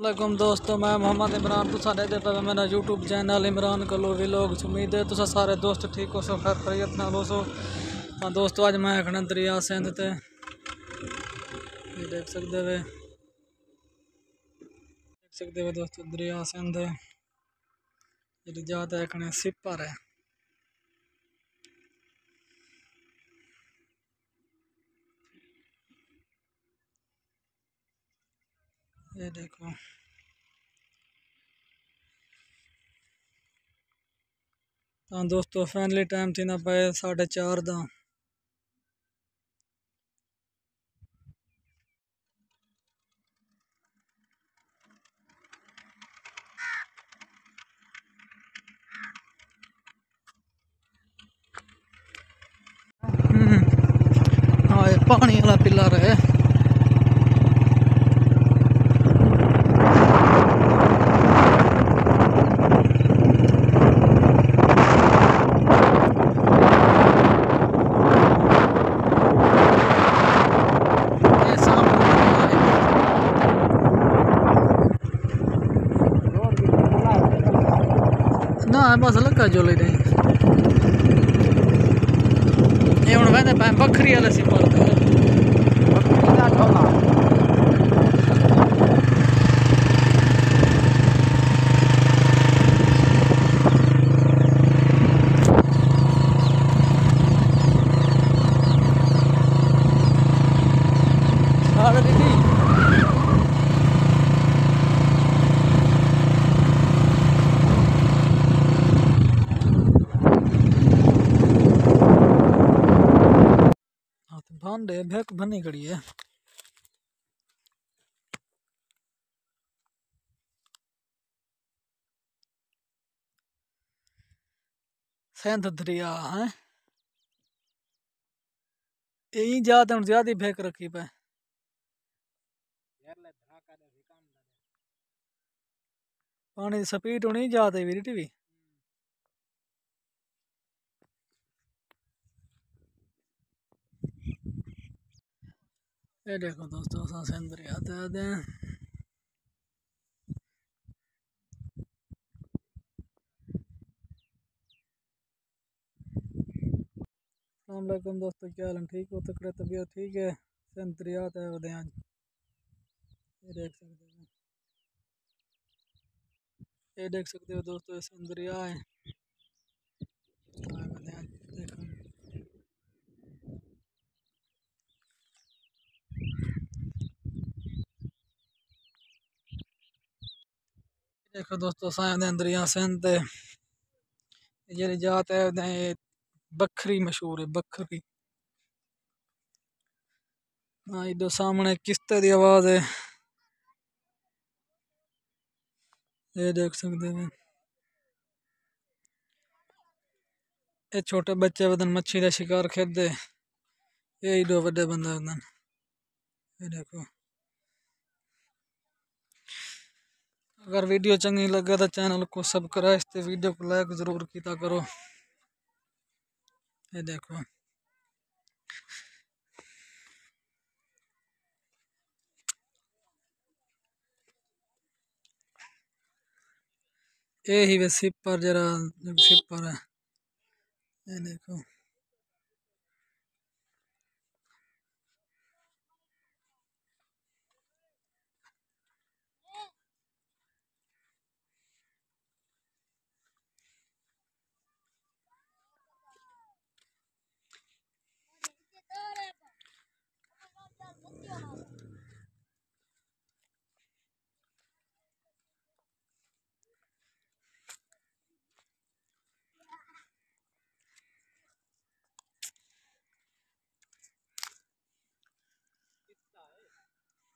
वालेकुम दोस्तों मैं मोहम्मद इमरान तो साढ़े दे पे मेरा यूट्यूब चैनल इमरान कलो व्लॉग उम्मीद है तुसा सारे दोस्त ठीक हो सो खैर खरीत नाल हो सो हाँ दोस्तों अज मैं खड़ा दरिया सिंध ते ये देख सकते वे देख सकते हो दोस्तों दरिया सिंध जी जात है कने सिपर ये देखो ਤਾਂ ਦੋਸਤੋ ਫੈਮਿਲੀ ਟਾਈਮ ਸੀ ਨਾ ਪਏ 4:30 ਦਾ ਹਾਂ ਇਹ ਪਾਣੀ ਵਾਲਾ ਪਿੱਲਰ ਹੈ da jolly day e un vede ben bakkri alla si porta bakkri da jolly भांडे भेक बनी खड़ी है। सेंध दरिया है? यही जात हम ज़्यादा फेंक रखी पे। पानी की स्पीड होनी ज़्यादा भी टीवी ये देखो दोस्तों असां सिंध दरिया ते आते हैं। अलैक्म दोस्तों, क्या हाल ठीक हो? तकड़े तबीयत ठीक है? सिंध दरिया ते आते ये देख सकते हो। ये देख सकते हो दोस्तों, ये सिंध दरिया है आए बंदे आज देखो देखो दोस्तों, साया दे अंदर यहाँ सिंध ते जेह्ड़ी जात है बक्खरी मशहूर है बक्खरी। हाँ इधर सामने किस्ते दी आवाज़ है ये देख सकते हैं। ये छोटे बच्चे वदन मच्छी का शिकार खेलते ये दो बड़े बंदे वदन ये देखो। अगर वीडियो चंगी लगे तो चैनल को सब्सक्राइब ते वीडियो को लाइक ज़रूर किया करो। ये देखो। ये ही वे सिपर जरा सिपर है। ये देखो।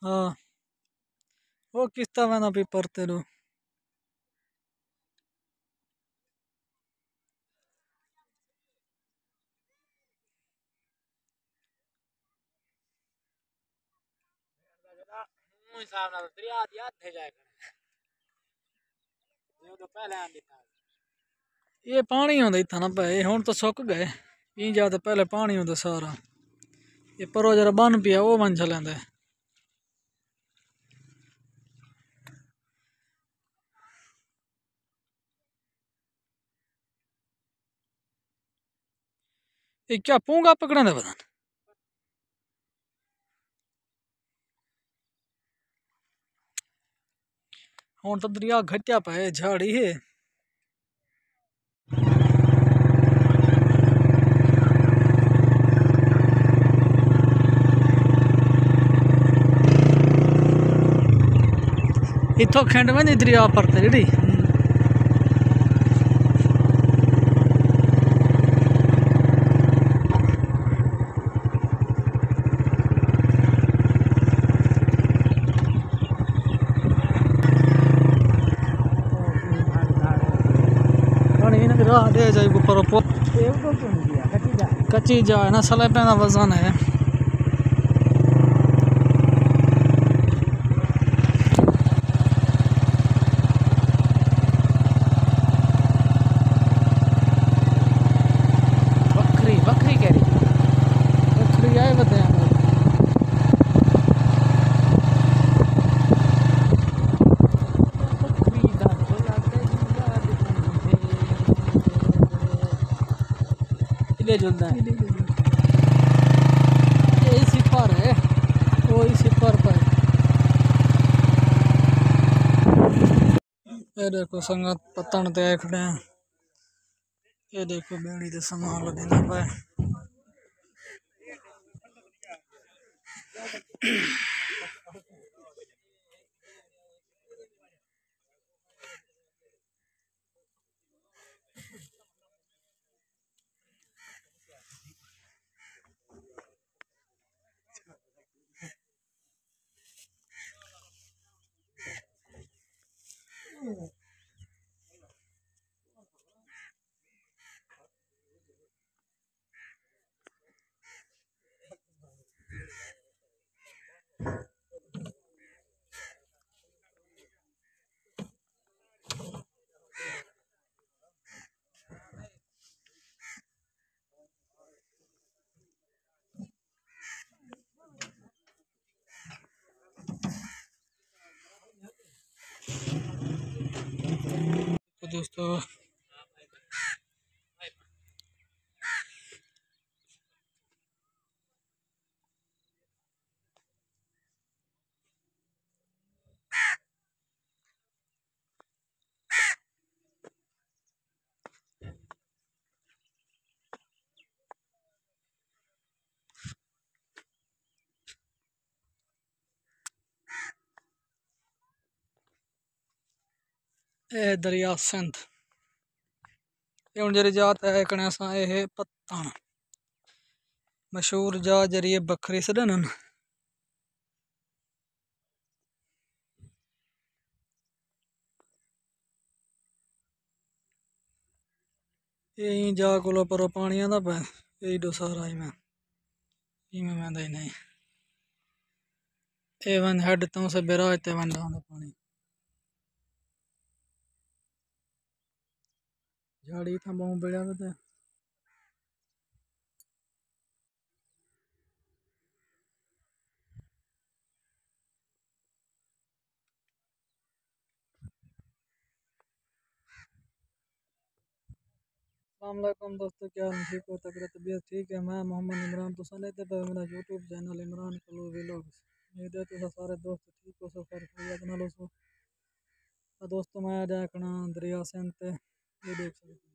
ಹಾಂ ಹೋಗಿಸ್ತಾವೇನೋ ಪೇಪರ್ತೇಲು हिसाब ना तो था ये पानी आता इतना ना भाई हूँ तो सुक गए। इन जाते पहले पानी होता सारा। ये परो जरा बन पिया वो बन चलें ਇਹ ਕਿਆ ਪੂੰਗਾ ਪਕੜਨ ਦਾ ਪਤਾ ਹੁਣ ਤਾਂ ਦਰਿਆ ਘਟਿਆ ਪਿਆ ਝਾੜੀ ਹੈ ਇੱਥੋਂ ਖਿੰਡ ਵੰਦੀ ਦਰਿਆ ਪਰ ਤੇ लगा जाए कच्ची जा। है ना? सलेपे का वज़न है। इले जुलदा है है पर ये देखो संगत पत्तन ते खड़े हैं ये देखो बेड़ी ते सामान लगना पे तो दोस्तों दरिया सिंध ये जी जात है कने पत्तन मशहूर जा जरी ये बखरी सदन जा कोलो परो पानी आंदा पे सारा ही मैं इवें मैं नहीं एवन हेड तो से पानी झाड़ी था बहुत बता अलैक्म दोस्तों, क्या ठीक हो? तक तबीयत ठीक है? मैं मोहम्मद इमरान तो सने ते पे मेरा यूट्यूब चैनल इमरान कलो व्लॉग्स उम्मीद है तुसा सारे दोस्त ठीक हो सो खैरियत नाल सो। दोस्तों, मैं आज आखना दरिया ते। ये देख सकते